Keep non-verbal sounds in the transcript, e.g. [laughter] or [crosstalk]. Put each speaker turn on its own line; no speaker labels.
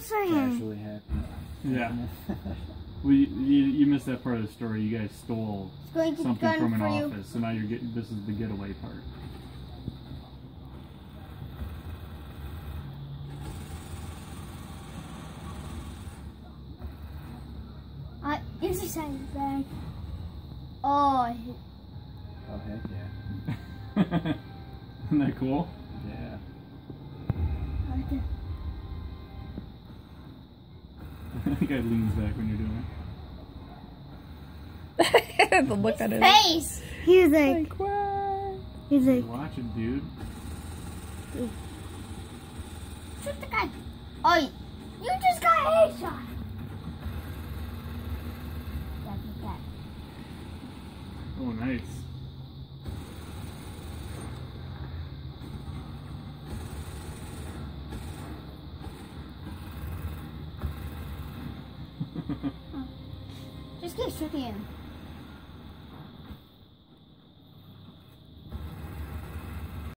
for him.
Actually happened.
Yeah. [laughs] Well, you, you, you missed that part of the story. You guys stole
It's going to
something from an
for you.
office, so now you're getting. This is the getaway part.
Uh, here's a size bag. Oh,
Oh heck yeah. [laughs]
Isn't that cool?
Yeah.
okay. [laughs]
the guy leans back when you're doing [laughs]
the look at it.
face.
He was like, what? He's
it.
like,
Watch it, dude.
Shoot the guy. Oh, you just got a headshot.
Oh, nice.
Just shooting him.